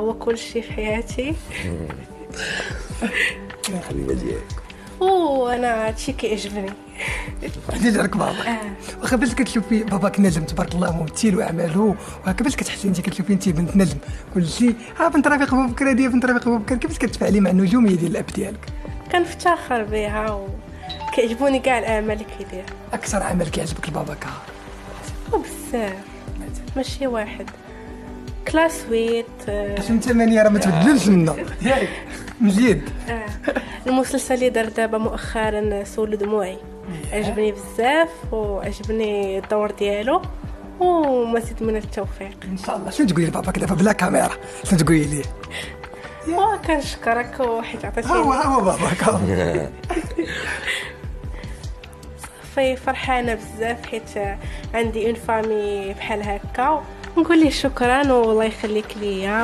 هو كل شيء في حياتي. حبيبه ديالك وأنا هادشي كيعجبني عزيز عليك بابا. آه. واخا باش كتشوفي باباك نجم تبارك الله ممثل وأعماله. وهكا باش كتحسي أنت كتشوفي أنت بنت نجم. كلشي ها بنت رفيق بوبكر هادي بنت رفيق بوبكر كيفاش كتفاعلي مع النجوميه ديال الأب ديالك؟ كنفتخر بها وكيعجبوني كاع الأعمال اللي كيدير أكثر عمل كيعجبك لباباك؟ ها وبزاف ماشي واحد. كلاس ويت آه، عشان ثمانية راه ما تبدلش منا ياك. مزيد. آه. المسلسل اللي دار دابا مؤخرا سول دموعي عجبني بزاف وعجبني الدور ديالو ومزيد من التوفيق. إن شاء الله. شنو تقولي لباباك دابا بلا كاميرا؟ شنو تقولي ليه؟ وكنشكرك وحيت ها هو عطيتيني ها هو باباك. ها هو. في فرحانة بزاف حيت عندي اون فامي بحال هكا. نقول ليه شكرا والله يخليك ليا.